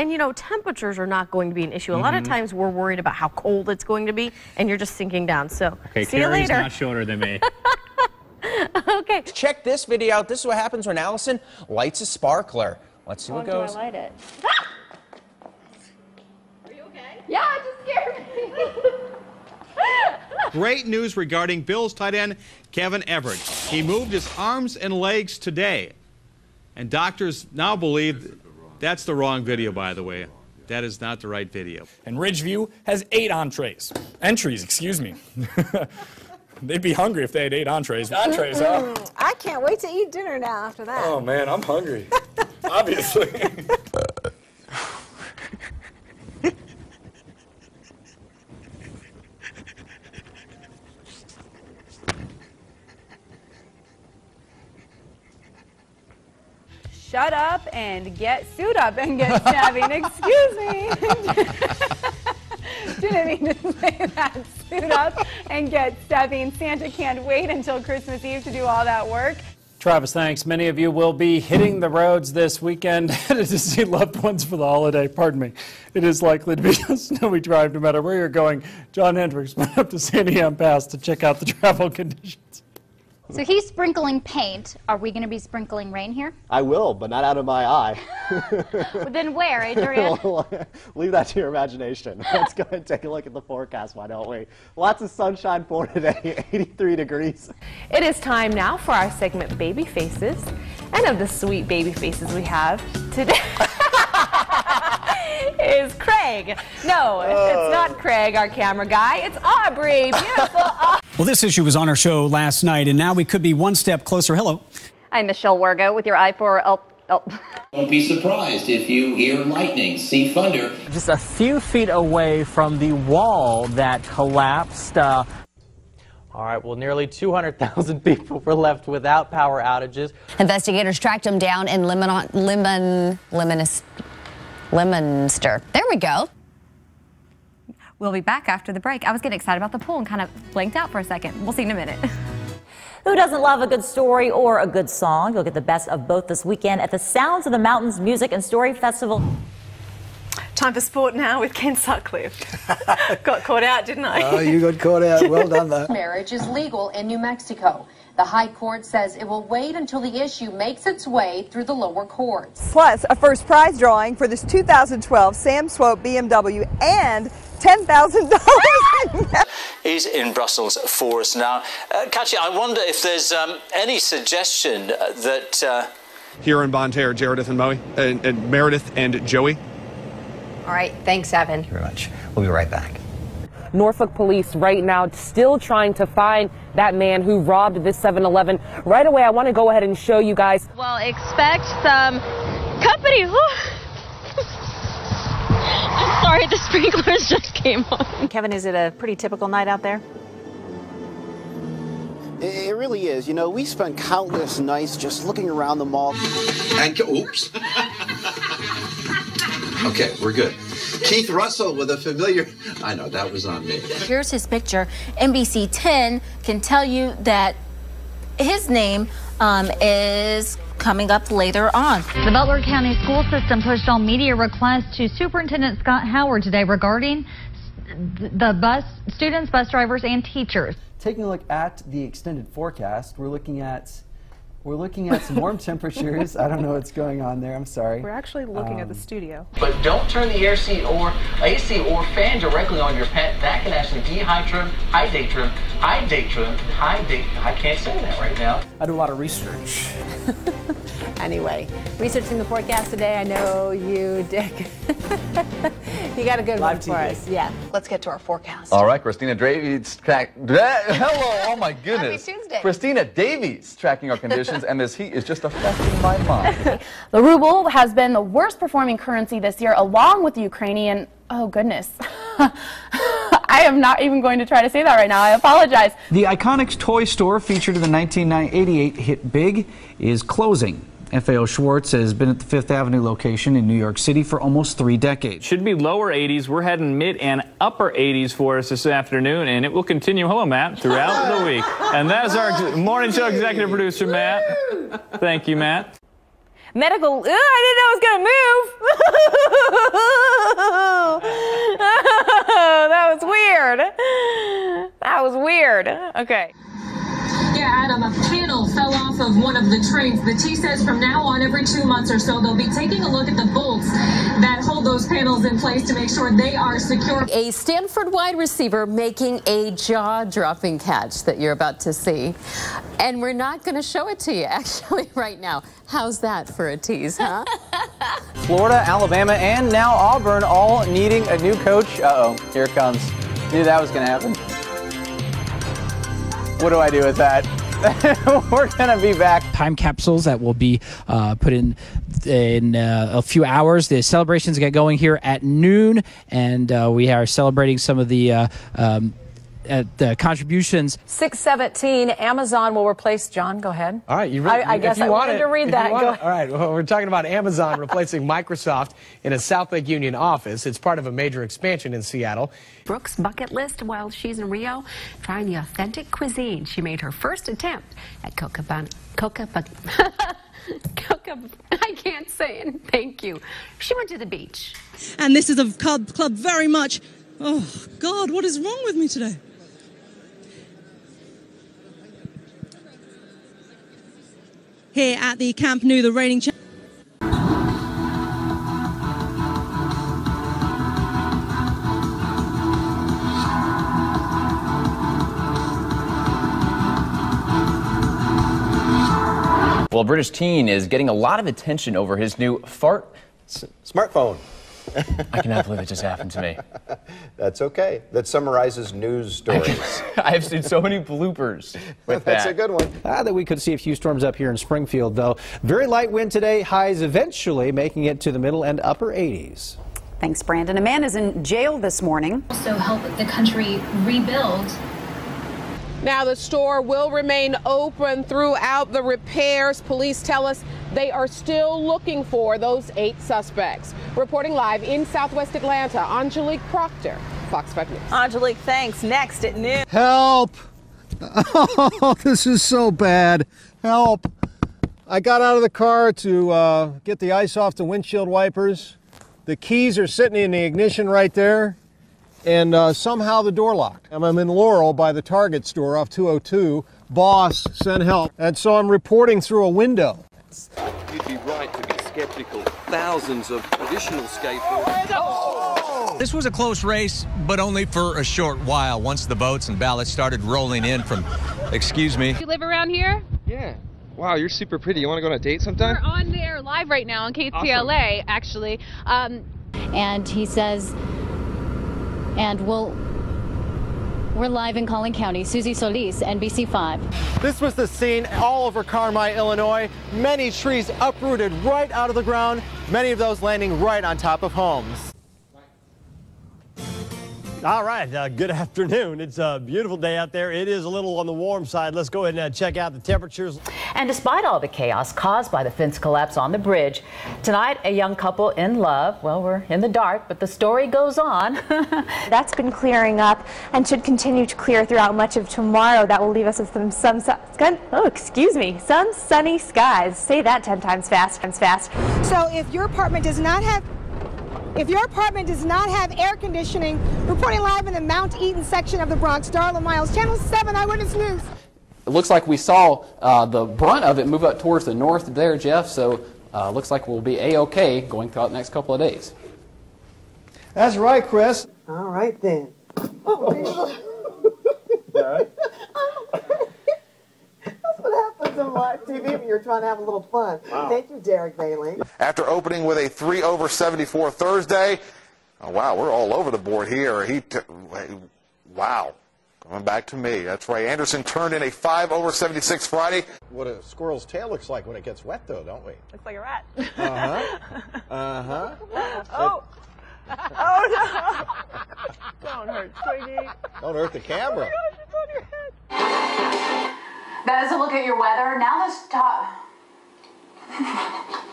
and you know, temperatures are not going to be an issue. A lot of Mhm. times we're worried about how cold it's going to be, and you're just sinking down. So, Okay, see you Carrie's later. not shorter than me. okay. Check this video out. This is what happens when Allison lights a sparkler. Let's see what goes. light it? Are you okay? Yeah, it just scared me. Great news regarding Bills tight end Kevin Everett. He moved his arms and legs today. And doctors now believe that's the wrong video, by the way. That is not the right video. And Ridgeview has eight entrees. Entries, excuse me. They'd be hungry if they had eight entrees. Mm-hmm. Entrees, huh? I can't wait to eat dinner now after that. Oh man, I'm hungry. Obviously. Shut up and get suit up and get stabbing. Excuse me. Didn't mean to say that. Suit up and get stabbing. Santa can't wait until Christmas Eve to do all that work. Travis, thanks. Many of you will be hitting the roads this weekend to see loved ones for the holiday. Pardon me. It is likely to be a snowy drive no matter where you're going. John Hendricks went up to Santiam Pass to check out the travel conditions. So he's sprinkling paint. Are we going to be sprinkling rain here? I will, but not out of my eye. then where, Adrian? Leave that to your imagination. Let's go and take a look at the forecast, why don't we? Lots of sunshine for today, 83 degrees. It is time now for our segment Baby Faces. And of the sweet baby faces we have today is Craig. No, it's not Craig, our camera guy. It's Aubrey. Beautiful Aubrey. Well, this issue was on our show last night, and now we could be one step closer. Hello. I'm Michelle Wargo with your I4 L. L- Don't be surprised if you hear lightning, see thunder. Just a few feet away from the wall that collapsed. Uh, All right, well, nearly 200,000 people were left without power outages. Investigators tracked them down in Lemon, Lemon, Lemonis, Leominster. There we go. We'll be back after the break. I was getting excited about the pool and kind of blanked out for a second. We'll see in a minute. Who doesn't love a good story or a good song? You'll get the best of both this weekend at the Sounds of the Mountains Music and Story Festival. Time for sport now with Ken Sutcliffe. Got caught out, didn't I? Oh, you got caught out. Well done, though. Marriage is legal in New Mexico. The High Court says it will wait until the issue makes its way through the lower courts. Plus, a first prize drawing for this 2012 Sam Swope BMW and $10,000. He's in Brussels for us now. Uh, Katya, I wonder if there's um, any suggestion that. Uh... Here in Bonne Terre, Meredith and Moe, and, and Meredith and Joey. All right, thanks, Evan. Thank you very much. We'll be right back. Norfolk police right now still trying to find that man who robbed this 7-Eleven. Right away, I want to go ahead and show you guys. Well, expect some company. I'm sorry, the sprinklers just came on. Kevin, is it a pretty typical night out there? It it really is. You know, we spent countless nights just looking around the mall. And oops. okay, we're good. Keith Russell with a familiar. I know that was on me. Here's his picture. NBC 10 can tell you that his name um, is coming up later on. The Butler County school system pushed all media requests to Superintendent Scott Howard today regarding the bus students, bus drivers, and teachers. Taking a look at the extended forecast, we're looking at we're looking at some warm temperatures. I don't know what's going on there. I'm sorry. We're actually looking at the Um, studio. But don't turn the air seat or AC or fan directly on your pet. That can actually dehydrate, hydrate, hydrate, hydrate. I can't say that right now. I do a lot of research. Anyway, researching the forecast today, I know you, Dick. you got a good Live one for TV. us. Yeah. Let's get to our forecast. All right, Christina Davies track. Hello, oh my goodness. Happy Tuesday. Christina Davies tracking our conditions, and this heat is just affecting my mind. The ruble has been the worst performing currency this year, along with the Ukrainian. Oh, goodness. I am not even going to try to say that right now. I apologize. The iconic toy store featured in the 1988 hit Big is closing. FAO Schwarz has been at the Fifth Avenue location in New York City for almost three decades. Should be lower 80s. We're heading mid and upper 80s for us this afternoon, and it will continue, hello, Matt, throughout the week. And that is our morning show executive producer, Matt. Thank you, Matt. Medical, Ugh, I didn't know it was going to move. that was weird. That was weird. Okay. Yeah, Adam, a panel fell off of one of the trains. The T says from now on, every two months or so, they'll be taking a look at the bolts that hold those panels in place to make sure they are secure. A Stanford wide receiver making a jaw dropping catch that you're about to see. And we're not going to show it to you actually right now. How's that for a tease, huh? Florida, Alabama, and now Auburn all needing a new coach. Uh oh, here it comes. Knew that was going to happen. What do I do with that? We're to be back. Time capsules that will be uh, put in in uh, a few hours. The celebrations get going here at noon, and uh, we are celebrating some of the. Uh, um, uh, the contributions. 617, Amazon will replace John. Go ahead. All right, you I, I guess you I wanted it, to read that. you Go it- All right, well, we're talking about Amazon replacing Microsoft in a South Lake Union office. It's part of a major expansion in Seattle. Brooks' bucket list while she's in Rio, trying the authentic cuisine. She made her first attempt at Cocabana. Cocab- Cocab- I can't say it. Thank you. She went to the beach. And this is a club, club very much. Oh, God, what is wrong with me today? Here at the Camp Nou, the reigning champ. Well, a British teen is getting a lot of attention over his new fart smartphone. I cannot believe it just happened to me. That's okay. That summarizes news stories. I've seen so many bloopers with That's that. a good one. Ah, that we could see a few storms up here in Springfield, though. Very light wind today, highs eventually making it to the middle and upper 80s. Thanks, Brandon. A man is in jail this morning. also help the country rebuild. Now, the store will remain open throughout the repairs. Police tell us they are still looking for those eight suspects. Reporting live in southwest Atlanta, Angelique Proctor, Fox 5 News. Angelique, thanks. Next at noon. Help! Oh, this is so bad. Help! I got out of the car to uh, get the ice off the windshield wipers. The keys are sitting in the ignition right there, and uh, somehow the door locked. I'm I'm in Laurel by the Target store off 202. Boss, send help. And so I'm reporting through a window. You'd be right to be skeptical. Thousands of additional skateboarders. This was a close race, but only for a short while once the votes and ballots started rolling in from, excuse me. You live around here? Yeah. Wow, you're super pretty. You want to go on a date sometime? We're on there live right now on KTLA, actually. Um, and he says, and we'll, we're live in Collin County. Susie Solis, NBC5. This was the scene all over Carmi, Illinois. Many trees uprooted right out of the ground, many of those landing right on top of homes. All right, uh, good afternoon. It's a beautiful day out there. It is a little on the warm side. Let's go ahead and uh, check out the temperatures. And despite all the chaos caused by the fence collapse on the bridge, tonight a young couple in love, well, we're in the dark, but the story goes on. That's been clearing up and should continue to clear throughout much of tomorrow. That will leave us with some sun, sun oh, excuse me, some sunny skies. Say that 10 times fast, times fast. So if your apartment does not have if your apartment does not have air conditioning, reporting live in the Mount Eden section of the Bronx, Darla Miles, Channel 7 Eyewitness News. It looks like we saw uh, the brunt of it move up towards the north there, Jeff. So uh, looks like we'll be a-okay going throughout the next couple of days. That's right, Chris. All right then. That's what happens on live TV when you're trying to have a little fun. Wow. Thank you, Derek Bailey. After opening with a 3 over 74 Thursday, oh, wow, we're all over the board here. He, t- wow, coming back to me. That's right. Anderson turned in a 5 over 76 Friday. What a squirrel's tail looks like when it gets wet, though, don't we? Looks like a rat. Uh huh. Uh huh. Oh. Oh no! Don't hurt Twiggy. Don't hurt the camera. That is a look at your weather. Now let's talk.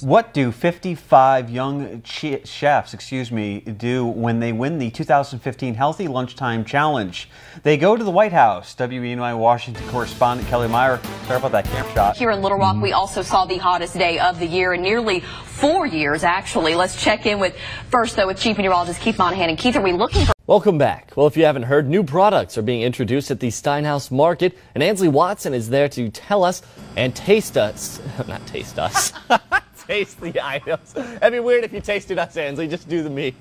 What do 55 young che- chefs, excuse me, do when they win the 2015 Healthy Lunchtime Challenge? They go to the White House. WENY Washington correspondent Kelly Meyer. Sorry about that camp shot. Here in Little Rock, we also saw the hottest day of the year in nearly four years, actually. Let's check in with, first though, with Chief Meteorologist Keith Monahan. And Keith, are we looking for Welcome back. Well, if you haven't heard, new products are being introduced at the Steinhaus Market, and Ansley Watson is there to tell us and taste us. Not taste us. taste the items. That'd be weird if you tasted us, Ansley. Just do the me.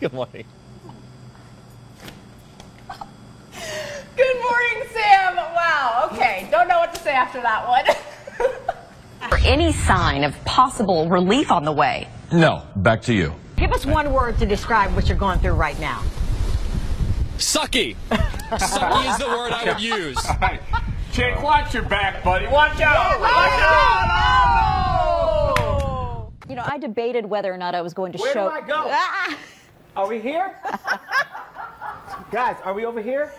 Good morning. Good morning, Sam. Wow. Okay. Don't know what to say after that one. any sign of possible relief on the way? No. Back to you. Give us one word to describe what you're going through right now. Sucky. Sucky is the word I would use. Jake, watch your back, buddy. Watch out! Watch out! You know, I debated whether or not I was going to Where show. Where do I go? Ah! Are we here? Guys, are we over here?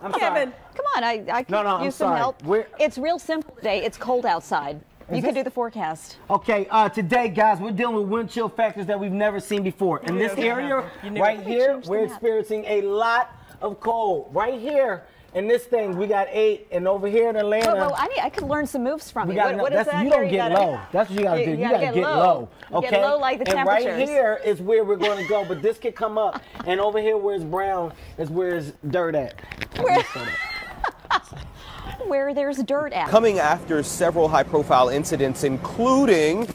I'm Kevin, come on, I, I can No, no, I'm use some sorry. help. We're- It's real simple today. It's cold outside. You Is can do the forecast. Okay, uh, today, guys, we're dealing with wind chill factors that we've never seen before. In this area, right here, we're experiencing a lot of cold. Right here, in this thing, we got eight, and over here in Atlanta, Whoa, whoa, I, need, I could learn some moves from you. got What, what that's, is that? you don't here? get gotta- low. That's what you gotta do. You, gotta gotta get, low. You Okay. Get low like the and right here is where we're going to go, but this could come up, and over here where it's brown is where it's dirt at. Where, where there's dirt at. Coming after several high profile incidents, including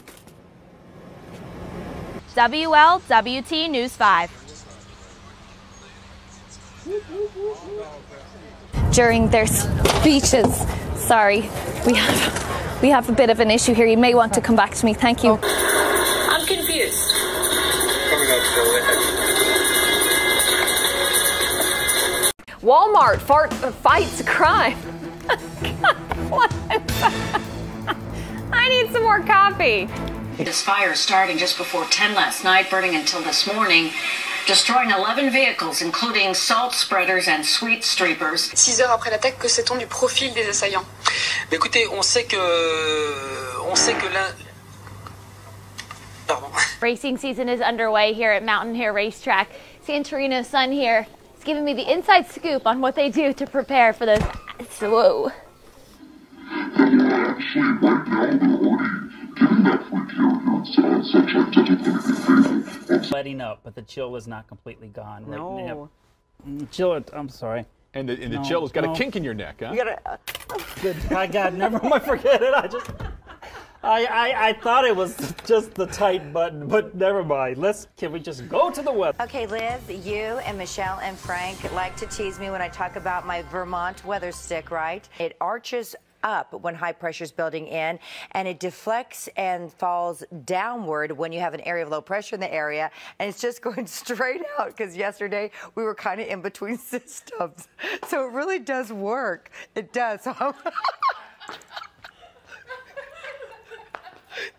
WLWT News 5. During their speeches. Sorry, we have we have a bit of an issue here. You may want to come back to me. Thank you. I'm confused. Walmart fart, fights crime. I need some more coffee. This fire starting just before 10 last night, burning until this morning, destroying 11 vehicles, including salt spreaders and sweet streepers. 6 heures après l'attaque, que sait-on du profil des assaillants Mais écoutez, on sait que on sait que l'un Racing season is underway here at Mountaineer Racetrack. Santorino's son here is giving me the inside scoop on what they do to prepare for those. Whoa. Letting up, but the chill is not completely gone. Right No. now. Mm, Chill, it- I'm sorry. And the, and the No, chill has got no. a kink in your neck, huh? You gotta. Good. My God, never mind. Forget it. I just. I, I, I thought it was just the tight button, but never mind. Let's. Can we just go to the web? Okay, Liz, you and Michelle and Frank like to tease me when I talk about my Vermont weather stick, right? It arches up when high pressure is building in and it deflects and falls downward when you have an area of low pressure in the area and it's just going straight out because yesterday we were kind of in between systems so it really does work it does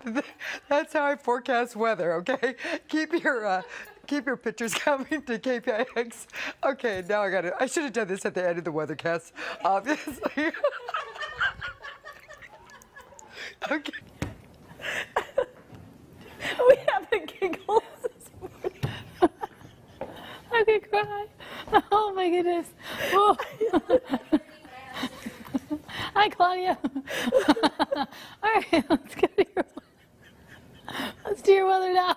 That's how I forecast weather, okay? Keep your uh, keep your pictures coming to KPIX. Okay, now I got it. I should have done this at the end of the weathercast, obviously. Okay. we have the giggles this morning. I could cry. Oh my goodness. Oh. Hi, Claudia. All right, let's go to your. Let's do your weather now.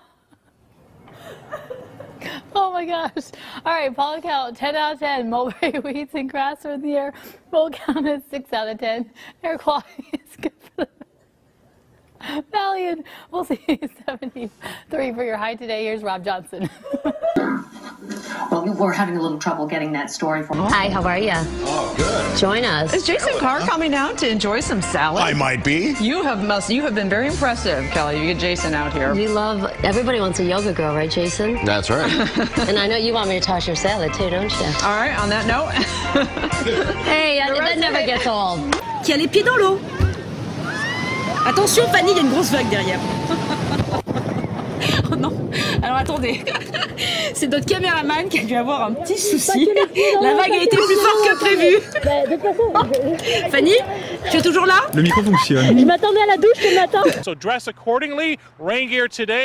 Oh my gosh. All right, pollen count 10 out of 10. Mulberry weeds and grass are in the air. Full count is 6 out of 10. Air quality is good for the Valiant. We'll see 73 for your high today. Here's Rob Johnson. Well, we're having a little trouble getting that story from. Hi, how are you? Oh, good. Join us. Is Jason Carr coming out to enjoy some salad? I might be. You have must. You have been very impressive, Kelly. You get Jason out here. You love. Everybody wants a yoga girl, right, Jason? That's right. and I know you want me to toss your salad too, don't you? All right. On that note. hey, I, that never of it- gets old. Qui a les pieds dans l'eau. Attention, Fanny, il y a une grosse vague derrière. oh non. Alors attendez, c'est notre caméraman qui a dû avoir un petit souci. La vague a été plus forte que prévu. Fanny, tu es toujours là? Le micro fonctionne. Je m'attendais à la douche ce matin. So dress accordingly. Rain gear today.